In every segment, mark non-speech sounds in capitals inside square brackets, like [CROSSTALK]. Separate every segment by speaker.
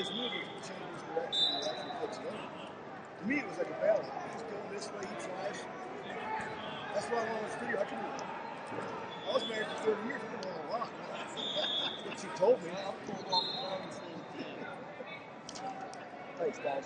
Speaker 1: his move if he changes direction and actually puts it over. To me, it was like a bailout. He's going this way, he tries. That's why I wanted to video. I couldn't. I was married for 30 years. I didn't want a lot. [LAUGHS] That's what she told me. Thanks, guys.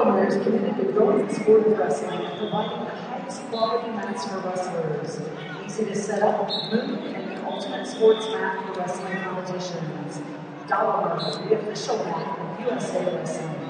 Speaker 2: Is committed to growing the sport of wrestling and providing the highest quality mats for wrestlers. Easy to set up, move, and the ultimate sports mat for wrestling competitions. Dollamur, the official mat of USA Wrestling.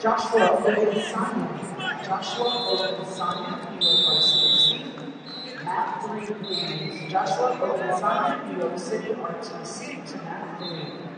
Speaker 2: Joshua Obensanya. Joshua Obensanya, New York RCFC. Mat 3, please. Joshua Obensanya, New York City RTC to mat 3.
Speaker 3: Hey, hit my